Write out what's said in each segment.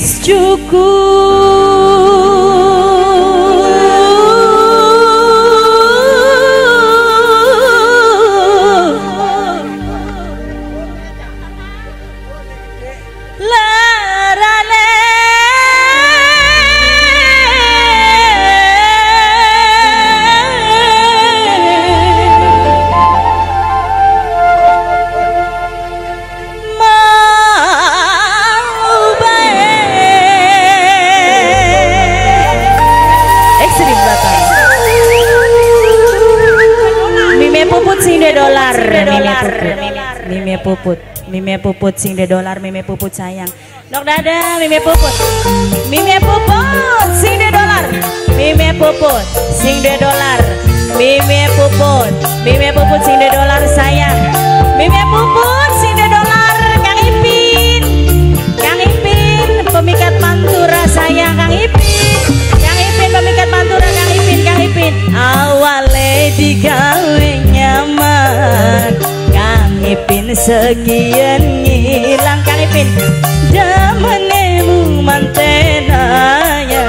wis cukup mime puput. Mime puput. Sing de dolar mime puput sayang. Nok dada mime puput. Mime puput sing de dolar. Mime puput sing de dolar. Mime puput. Mime puput sing de dolar sayang. Mime puput sing de dolar Kang Ipin. Kang Ipin pemikat mantura sayang Kang Ipin. Kang Ipin pemikat mantura Kang Ipin Kang Ipin. Awale digawe sekian ngilang Kang Ipin damenemu mantenaya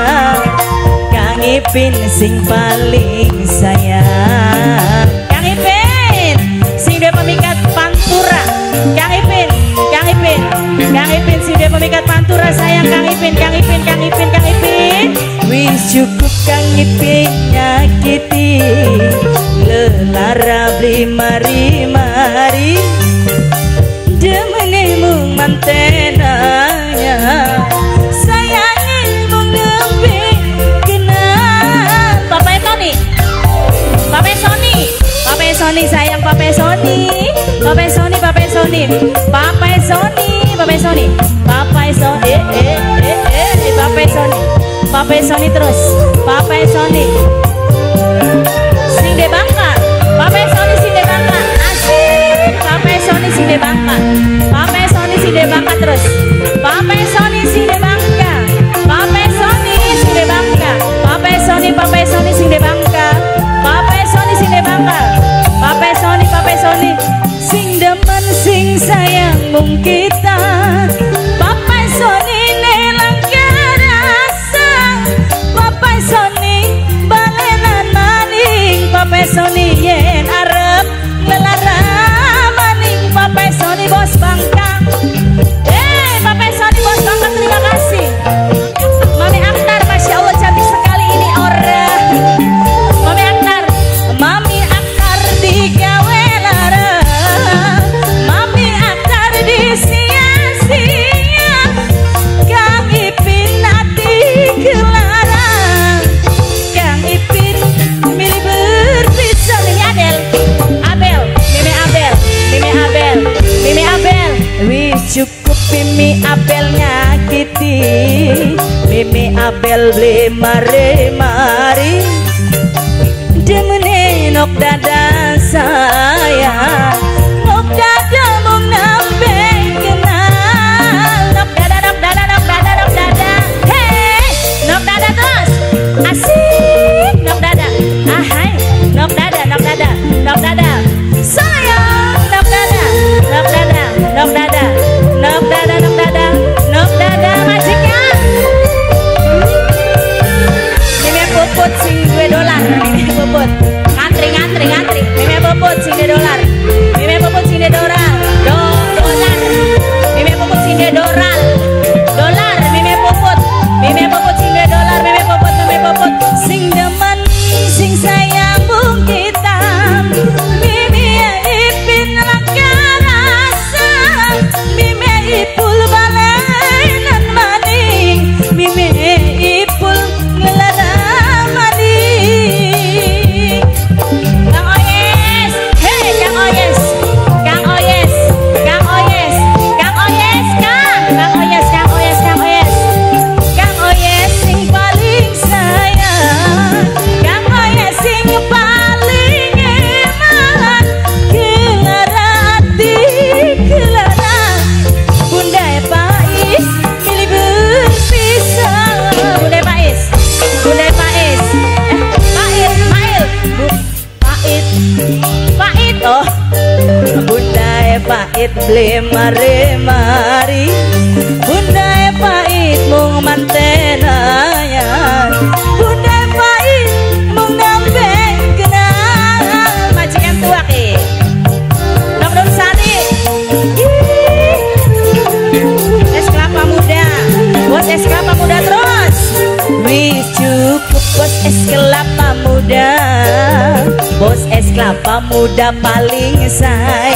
Kang Ipin sing paling sayang. Kang Ipin sing dia pemikat pantura. Kang Ipin Kang Ipin Kang Ipin sing dia pemikat pantura sayang. Kang Ipin Kang Ipin Kang Ipin Kang Ipin wis cukup Kang Ipin nyakiti. Lelara beli mari mari mantenanya kenal Papa Papa Sony. Papa Sony. Sayang Papa Sony. Papa Sony Papa Sony. Papa Sony Papa Sony. Papa Sony eh eh eh eh eh, Papa Sony. Papa Sony terus. Papa Sony Mimi Abel nyakiti. Mimi Abel beli mari mari Demene nok dada saya pait beli mari mari Bunda pait mung mantenayan Bunda baik mung nambe kenal. Majikan tua ke Nom Nur Sari Es kelapa muda. Bos es kelapa muda terus. Wis cukup bos es kelapa muda. Bos es kelapa muda paling sayang